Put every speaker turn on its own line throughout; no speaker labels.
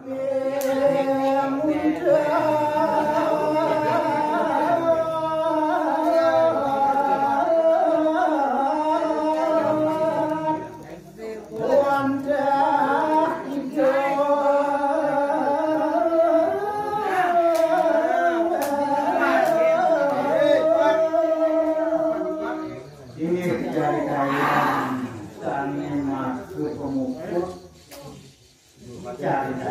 Ini
dari kalian, kami masuk pemukul. Yeah.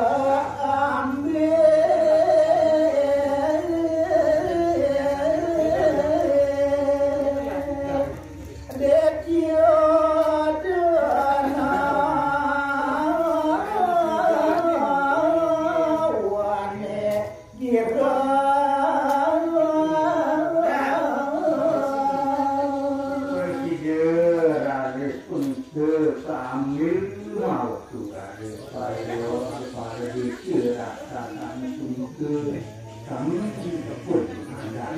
nó cứ tắm chim tập phục hàng đại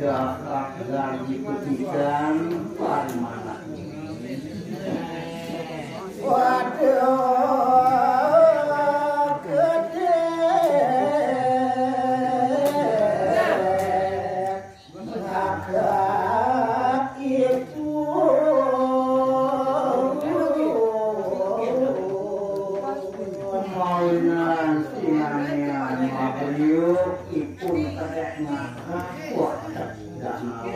tidak lagi dikutukan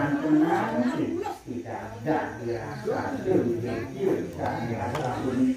tenang-tenang tidak ada dirasa dunia tidak dirasa dunia